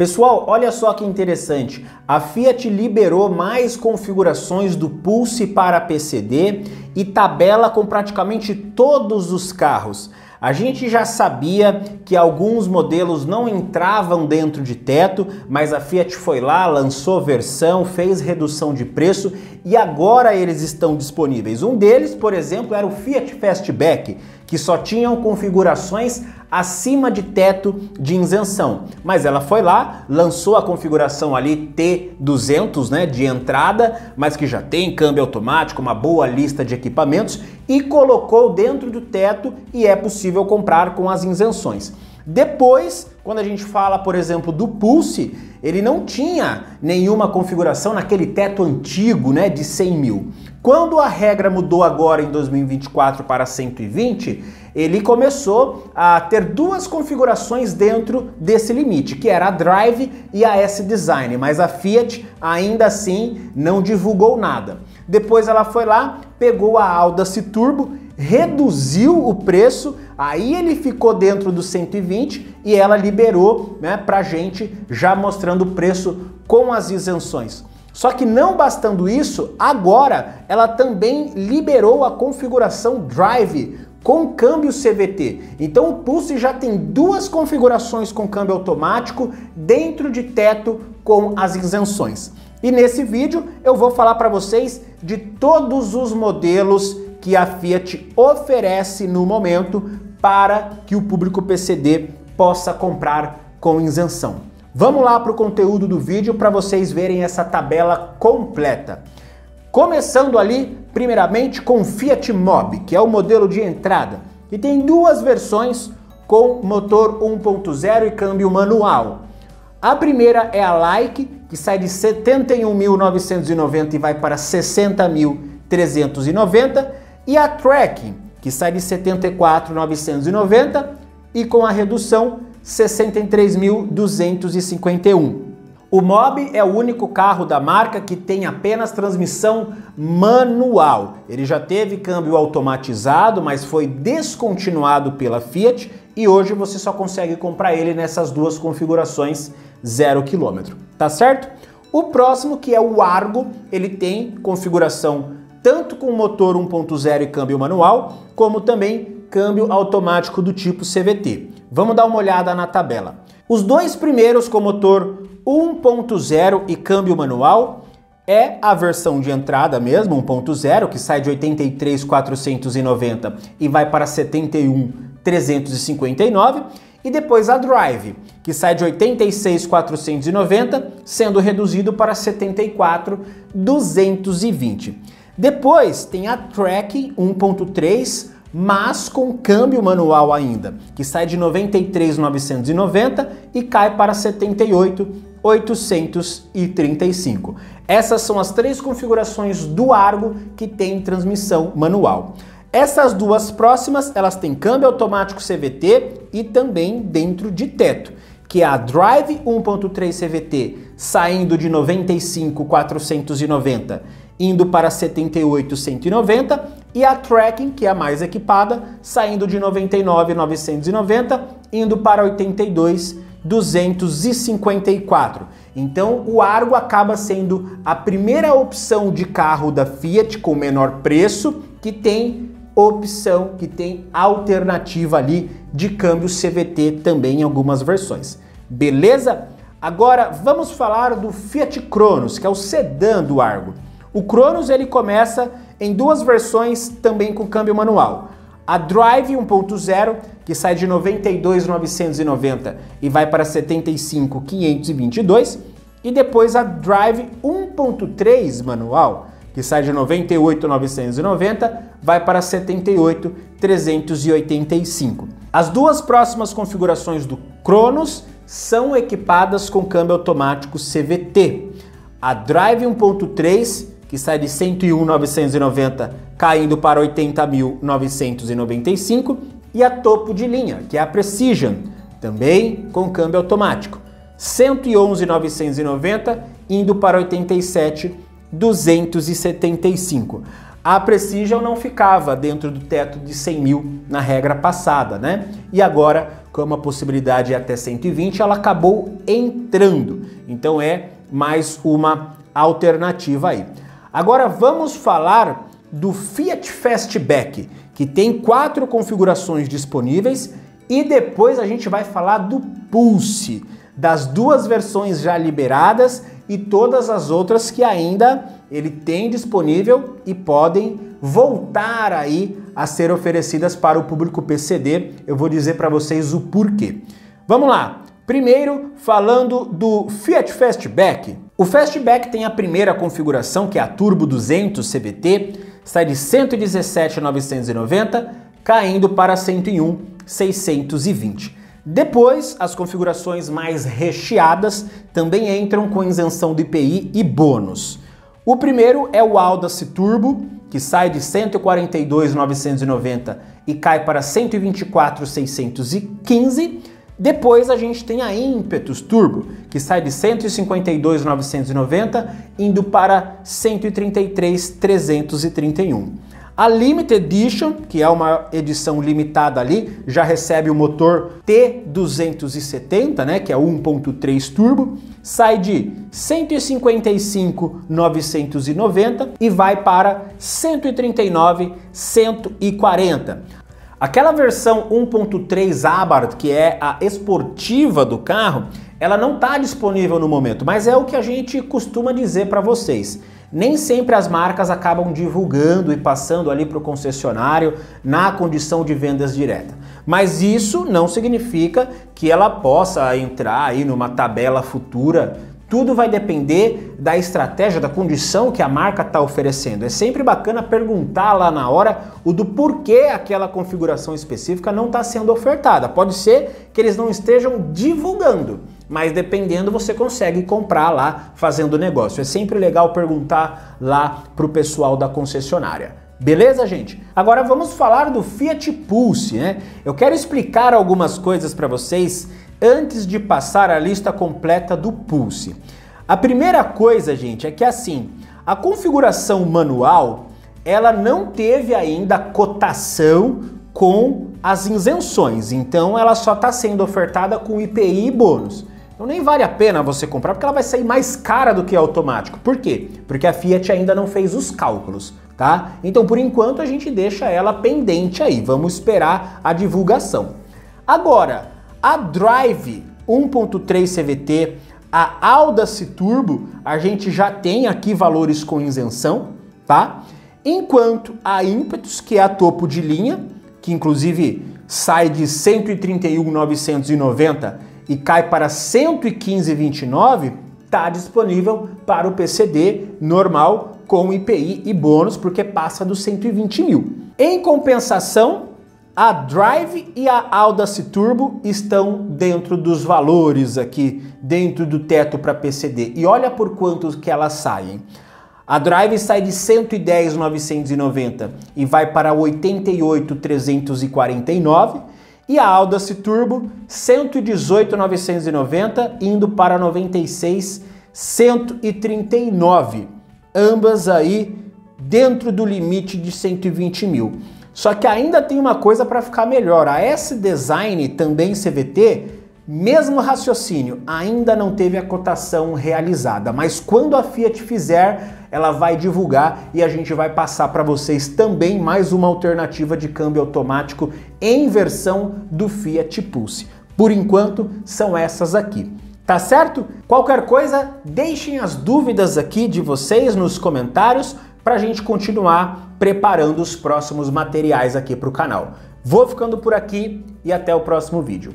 Pessoal, olha só que interessante. A Fiat liberou mais configurações do Pulse para PCD e tabela com praticamente todos os carros. A gente já sabia que alguns modelos não entravam dentro de teto, mas a Fiat foi lá, lançou versão, fez redução de preço e agora eles estão disponíveis. Um deles, por exemplo, era o Fiat Fastback, que só tinham configurações acima de teto de isenção. Mas ela foi lá, lançou a configuração ali T200, né, de entrada, mas que já tem câmbio automático, uma boa lista de equipamentos e colocou dentro do teto e é possível comprar com as isenções. Depois, quando a gente fala, por exemplo, do Pulse, ele não tinha nenhuma configuração naquele teto antigo, né, de 100 mil. Quando a regra mudou agora em 2024 para 120, ele começou a ter duas configurações dentro desse limite, que era a Drive e a S-Design, mas a Fiat ainda assim não divulgou nada. Depois ela foi lá, pegou a Audace Turbo, reduziu o preço, aí ele ficou dentro dos 120 e ela liberou né, pra gente, já mostrando o preço com as isenções. Só que não bastando isso, agora ela também liberou a configuração Drive com câmbio CVT. Então o Pulse já tem duas configurações com câmbio automático dentro de teto com as isenções. E nesse vídeo eu vou falar para vocês de todos os modelos que a Fiat oferece no momento para que o público PCD possa comprar com isenção. Vamos lá para o conteúdo do vídeo para vocês verem essa tabela completa. Começando ali, primeiramente, com o Fiat Mobi, que é o modelo de entrada, e tem duas versões com motor 1.0 e câmbio manual. A primeira é a Like, que sai de 71.990 e vai para 60.390, e a Track, que sai de 74.990 e com a redução 63.251. O Mob é o único carro da marca que tem apenas transmissão manual. Ele já teve câmbio automatizado, mas foi descontinuado pela Fiat e hoje você só consegue comprar ele nessas duas configurações 0 km. Tá certo? O próximo, que é o Argo, ele tem configuração tanto com motor 1.0 e câmbio manual, como também câmbio automático do tipo CVT. Vamos dar uma olhada na tabela. Os dois primeiros com motor 1.0 e câmbio manual é a versão de entrada mesmo, 1.0, que sai de 83.490 e vai para 71.359, e depois a Drive, que sai de 86.490, sendo reduzido para 74.220. Depois tem a Track 1.3 mas com câmbio manual ainda, que sai de 93.990 e cai para 78.835. Essas são as três configurações do Argo que tem transmissão manual. Essas duas próximas, elas têm câmbio automático CVT e também dentro de teto, que é a Drive 1.3 CVT saindo de 95.490 indo para 78.190 e a Tracking, que é a mais equipada, saindo de 99.990, indo para 82.254. Então, o Argo acaba sendo a primeira opção de carro da Fiat com menor preço que tem opção, que tem alternativa ali de câmbio CVT também em algumas versões. Beleza? Agora vamos falar do Fiat Cronos, que é o sedã do Argo. O Cronos ele começa em duas versões também com câmbio manual. A Drive 1.0, que sai de 92.990 e vai para 75.522, e depois a Drive 1.3 manual, que sai de 98.990, vai para 78.385. As duas próximas configurações do Cronos são equipadas com câmbio automático CVT. A Drive 1.3 que sai de 101.990 caindo para 80.995 e a topo de linha, que é a Precision, também com câmbio automático, 111.990 indo para 87.275. A Precision não ficava dentro do teto de 100 mil na regra passada, né? E agora, como a possibilidade é até 120, ela acabou entrando. Então é mais uma alternativa aí. Agora vamos falar do Fiat Fastback, que tem quatro configurações disponíveis e depois a gente vai falar do Pulse, das duas versões já liberadas e todas as outras que ainda ele tem disponível e podem voltar aí a ser oferecidas para o público PCD. Eu vou dizer para vocês o porquê. Vamos lá. Primeiro, falando do Fiat Fastback. O Fastback tem a primeira configuração, que é a Turbo 200 CVT, sai de 117.990, caindo para 101.620. Depois, as configurações mais recheadas também entram com isenção do IPI e bônus. O primeiro é o Audace Turbo, que sai de 142.990 e cai para 124.615. Depois a gente tem a Impetus Turbo, que sai de 152.990 indo para 133.331. A Limited Edition, que é uma edição limitada ali, já recebe o motor T270, né, que é 1.3 turbo, sai de 155.990 e vai para 139.140. Aquela versão 1.3 Abarth, que é a esportiva do carro, ela não está disponível no momento, mas é o que a gente costuma dizer para vocês. Nem sempre as marcas acabam divulgando e passando ali para o concessionário na condição de vendas direta. Mas isso não significa que ela possa entrar aí numa tabela futura tudo vai depender da estratégia, da condição que a marca está oferecendo. É sempre bacana perguntar lá na hora o do porquê aquela configuração específica não está sendo ofertada. Pode ser que eles não estejam divulgando, mas dependendo você consegue comprar lá fazendo negócio. É sempre legal perguntar lá para o pessoal da concessionária. Beleza, gente? Agora vamos falar do Fiat Pulse, né? Eu quero explicar algumas coisas para vocês antes de passar a lista completa do Pulse. A primeira coisa, gente, é que assim, a configuração manual, ela não teve ainda cotação com as isenções, então ela só está sendo ofertada com IPI e bônus. Então nem vale a pena você comprar porque ela vai sair mais cara do que automático. Por quê? Porque a Fiat ainda não fez os cálculos, tá? Então por enquanto a gente deixa ela pendente aí, vamos esperar a divulgação. Agora, a Drive 1.3 CVT, a Audace Turbo, a gente já tem aqui valores com isenção, tá? Enquanto a Impetus, que é a topo de linha, que inclusive sai de 131.990 e cai para 115.29, está disponível para o PCD normal com IPI e bônus, porque passa dos 120 mil. Em compensação, a Drive e a Audace Turbo estão dentro dos valores aqui, dentro do teto para PCD. E olha por quanto que elas saem. A Drive sai de 110.990 e vai para 88.349 e a Audace Turbo 118.990 indo para 96.139. Ambas aí dentro do limite de 120 mil. Só que ainda tem uma coisa para ficar melhor. A S-Design, também CVT, mesmo raciocínio, ainda não teve a cotação realizada, mas quando a Fiat fizer, ela vai divulgar e a gente vai passar para vocês também mais uma alternativa de câmbio automático em versão do Fiat Pulse. Por enquanto, são essas aqui. Tá certo? Qualquer coisa, deixem as dúvidas aqui de vocês nos comentários para a gente continuar preparando os próximos materiais aqui para o canal. Vou ficando por aqui e até o próximo vídeo.